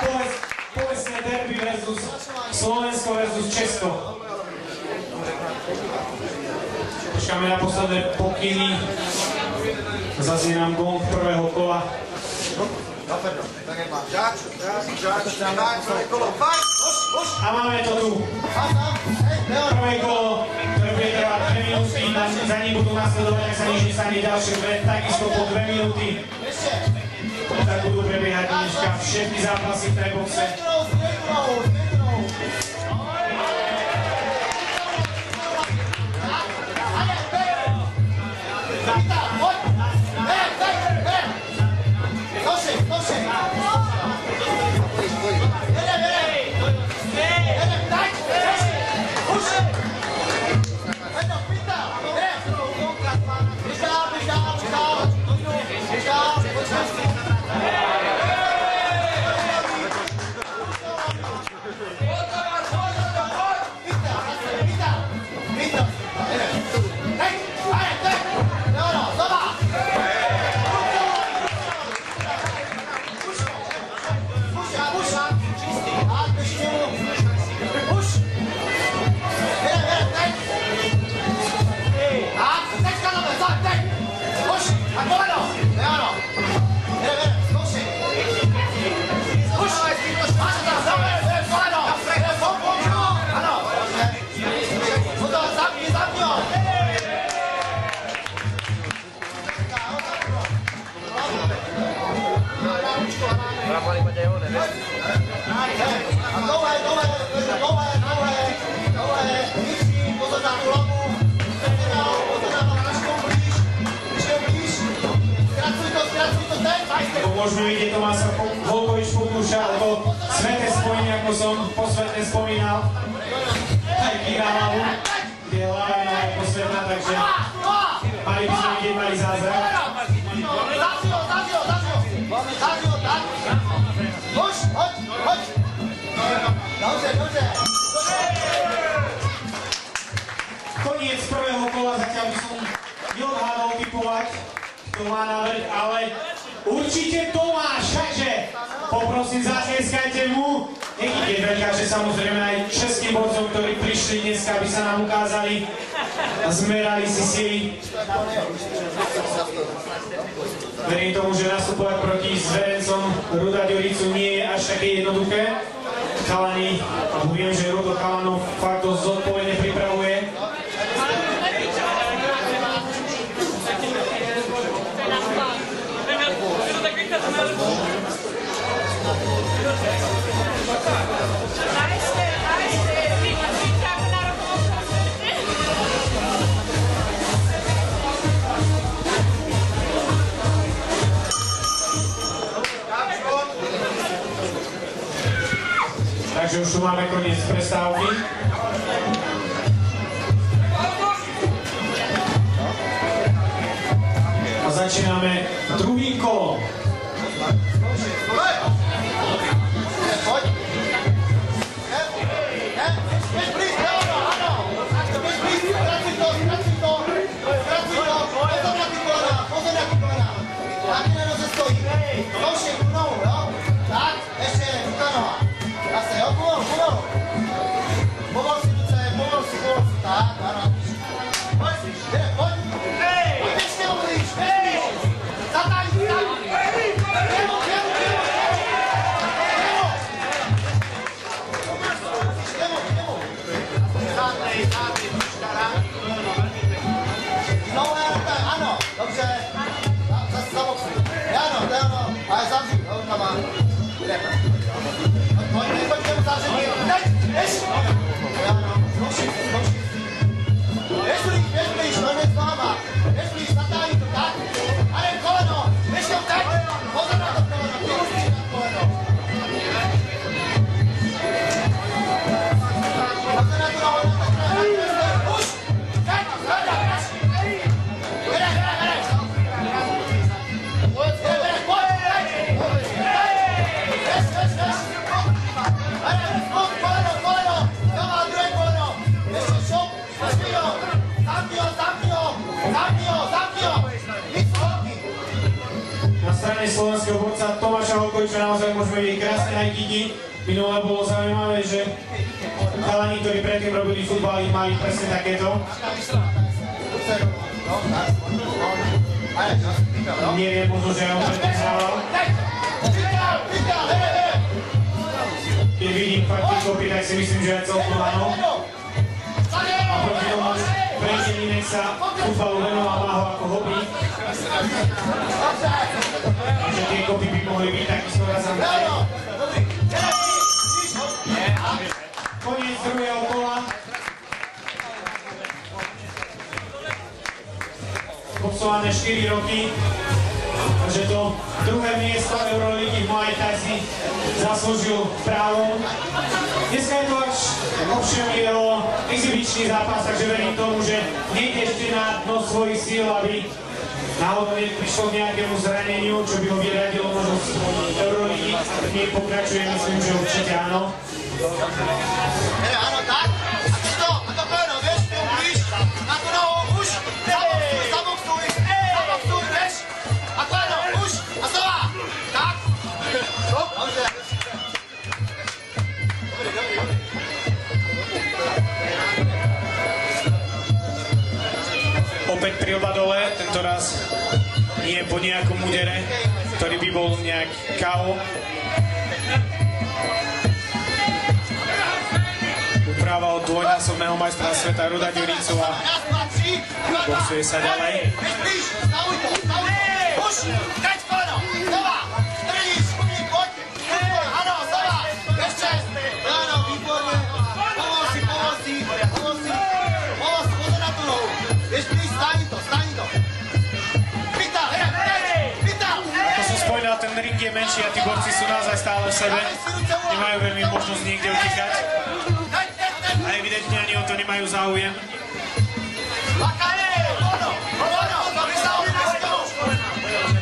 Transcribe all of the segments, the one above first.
Povedz, povedzme derby versus Slovensko versus Česko. Počkáme na posledné pokyny. Zaznie nám gong prvého kola. A máme to tu. Prvé kolo, ktoré bude trvať 2 minúty, za ním budú nasledovať, ak sa nič nestane ďalšie dve, takisto po 2 minúty. Tak budú prebiehať dneska všetky zápasy v tej Tomás sa po- Volkovič pokúša o to sveté spojenie, ako som posvetne spomínal. Aj kýva hlavu, kde hlava je posvetná, takže kto má návrh, ale určite Tomáš, takže poprosím, zatlieskajte mu. Nekýte veľkáče samozrejme aj českým borcom, ktorí prišli dneska, aby sa nám ukázali a zmerali si sily. Verím tomu, že nastupovať proti zverencom Ruda Ďuricu nie je až také jednoduché. Chalani, viem, že Rudo chalanov fakt dosť zodpovedne Už tu máme koniec prestávky. A začíname druhým kolom. No, spraviť krásne hajkiky. Minulé bolo zaujímavé, že chalani, ktorí predtým robili futbal, ich mali presne takéto. Neviem, možno, že on predtým hrával. Keď vidím fakt tie kopy, tak si myslím, že aj celkom áno. A proti tomu Brejte Linek sa futbalu venoval má ho ako hobby. Takže tie kopy by mohli byť takisto razantné. Koniec druhého kola. Boxované 4 roky. Takže to druhé miesto Euroligy v Muay Thai si zaslúžil právom. Dneska je to až ovšem jeho exibičný zápas, takže verím tomu, že nejde ešte na dno svojich síl, aby náhodou prišlo k nejakému zraneniu, čo by ho vyradilo možno z Euroligy. Ak nie pokračuje, myslím, že určite áno. Dobrý, dobrý, dobrý. Opäť prilba dole, tento raz nie po nejakom údere, ktorý by bol nejak KO. Úprava od dvojnásobného majstra sveta Ruda dva. boxuje sa ďalej. V sebe. Nemajú veľmi možnosť niekde teď, a evidentne ani o to nemajú záujem.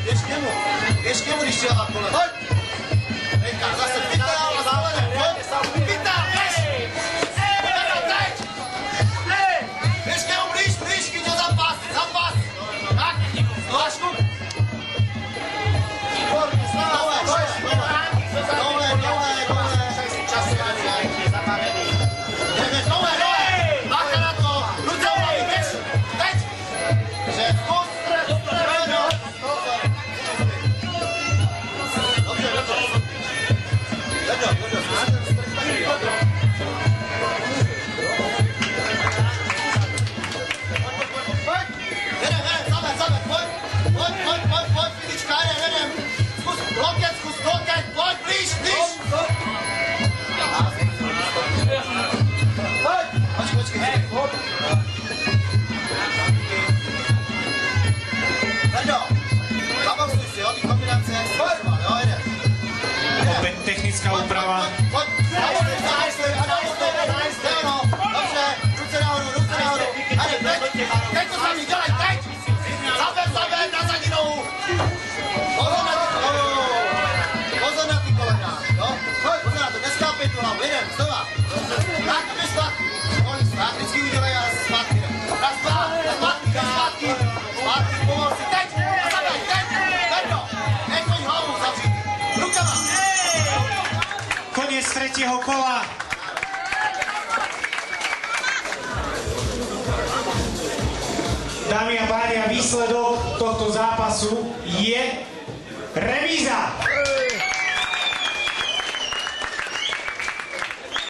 Vieš k nemu, vieš k nemu, když Chau, tretieho kola. Dámy a páni, a výsledok tohto zápasu je remíza.